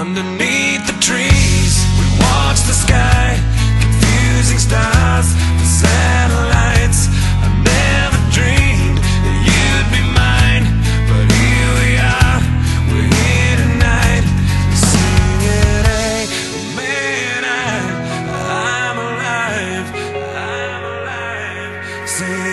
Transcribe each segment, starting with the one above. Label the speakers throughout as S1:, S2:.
S1: underneath the trees. We watch the sky, confusing stars, the satellites. I never dreamed that you'd be mine, but here we are. We're here tonight, singing, "Hey, man, I, I'm alive, I'm alive." Singing,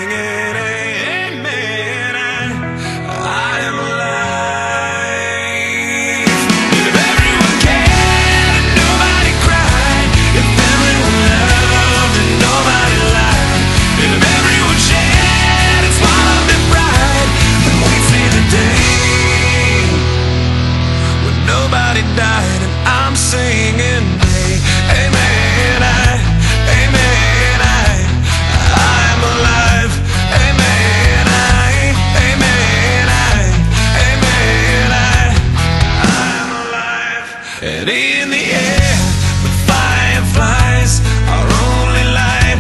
S1: are only light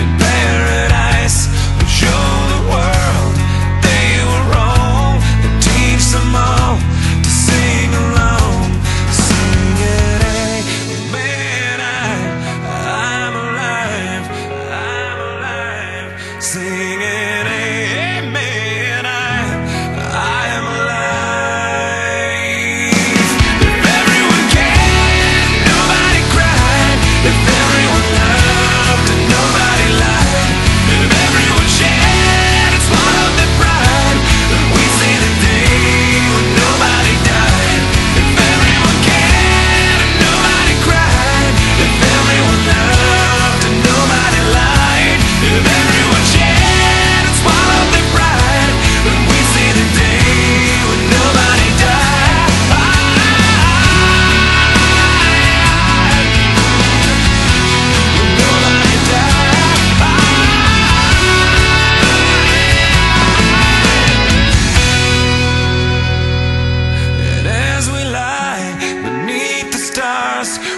S1: in paradise. Show the world they were wrong. Teach them all to sing along, singing, hey, man, I'm alive, I'm alive, singing, hey,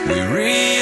S1: we lie